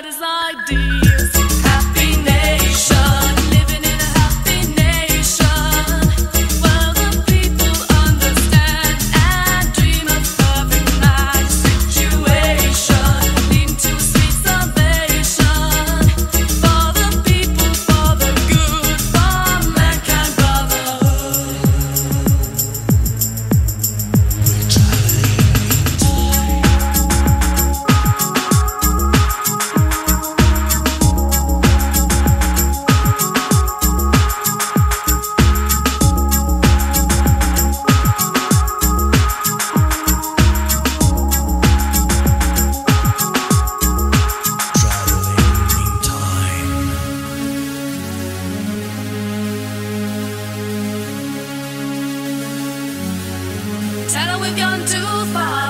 arza Said we've gone too far.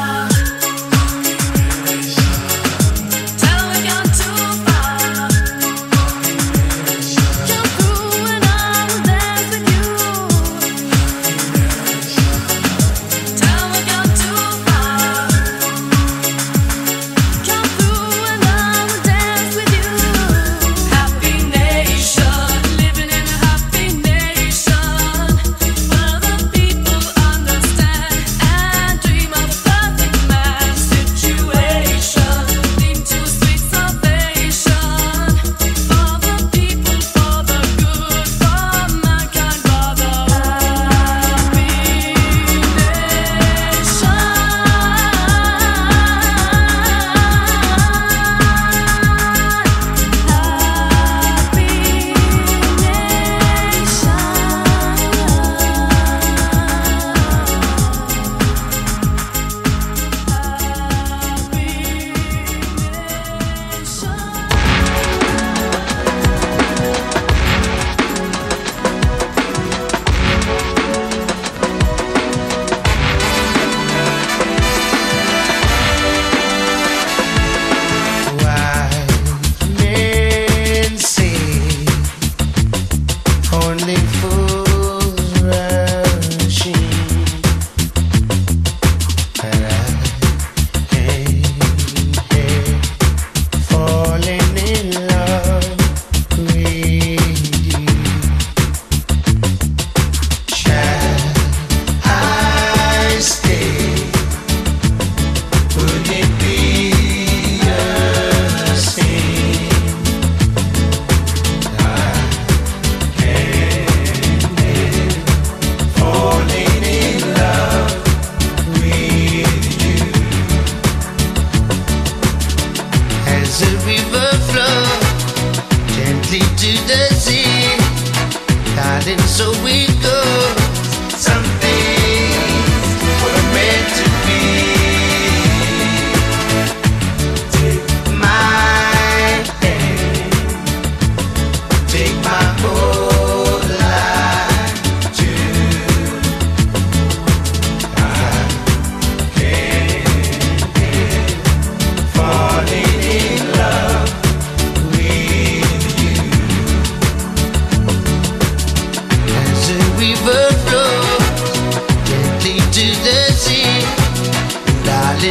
riding so we go.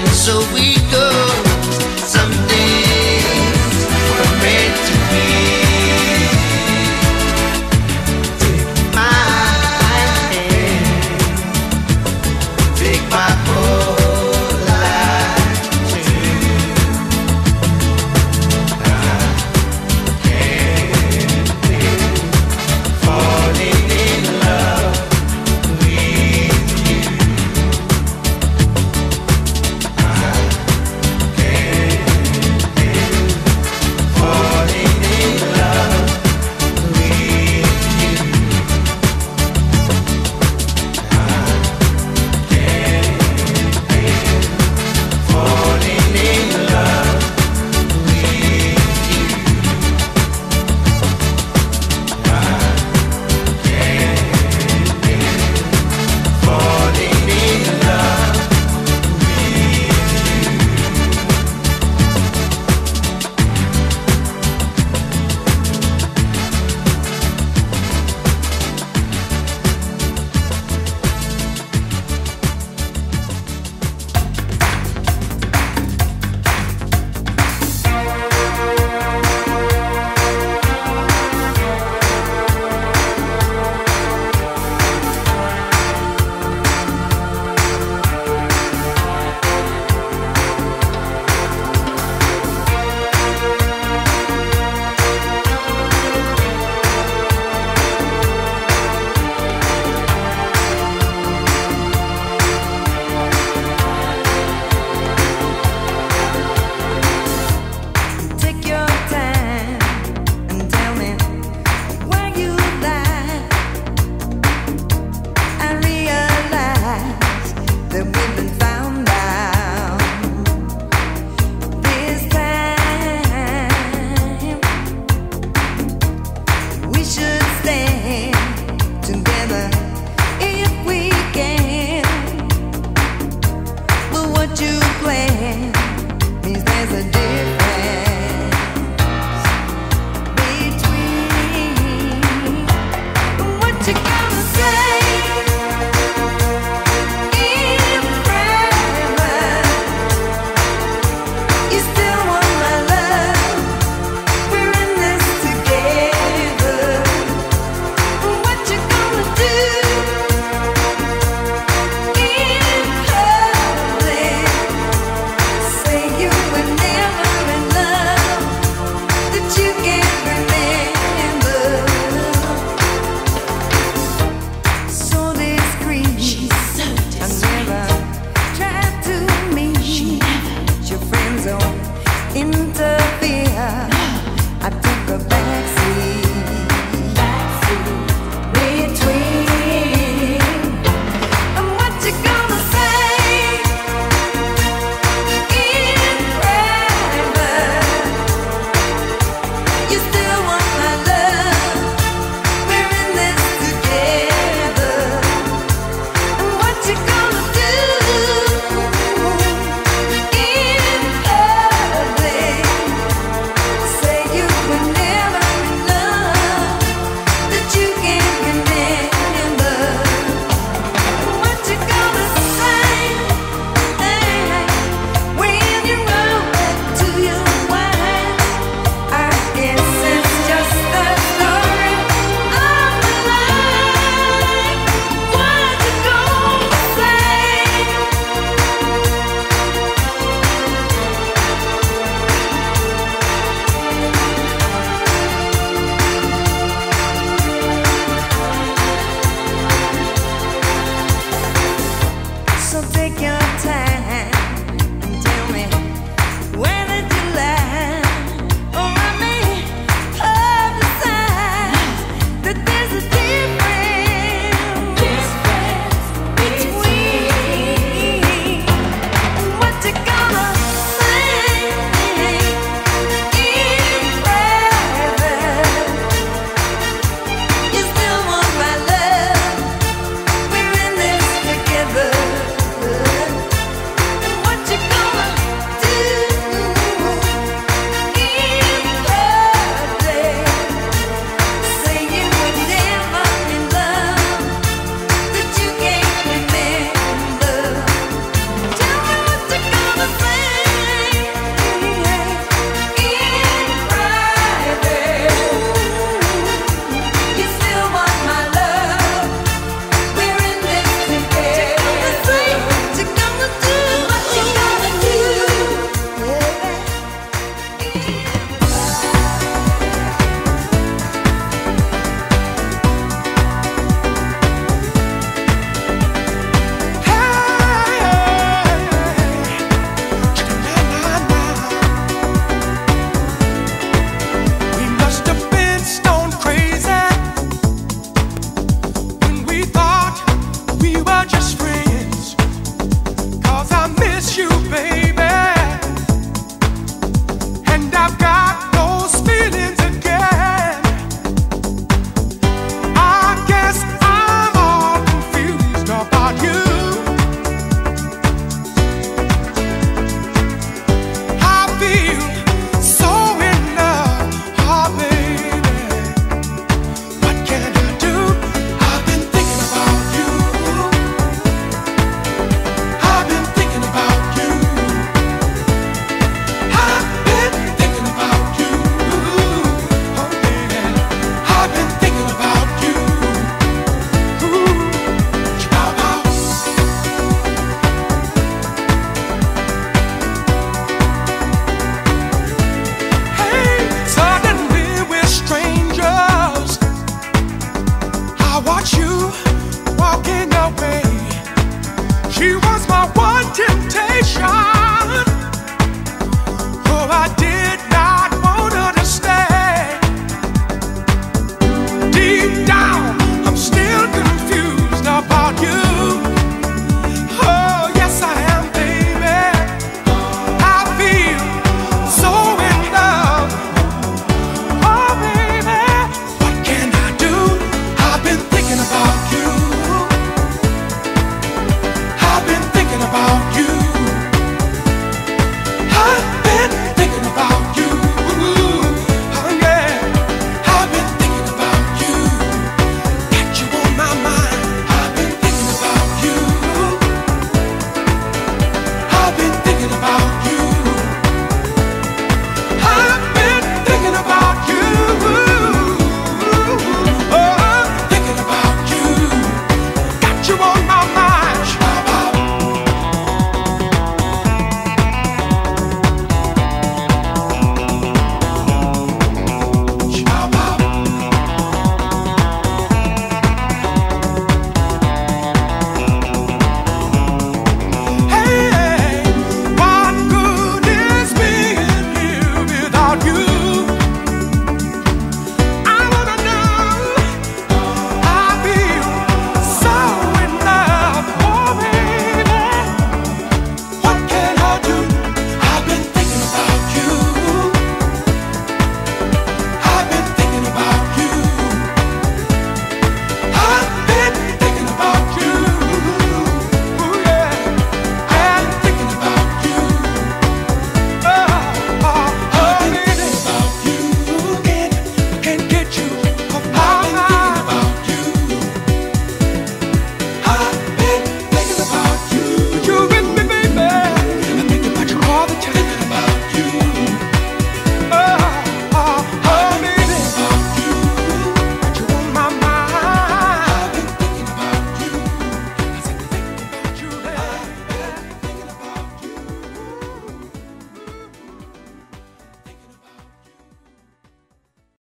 so we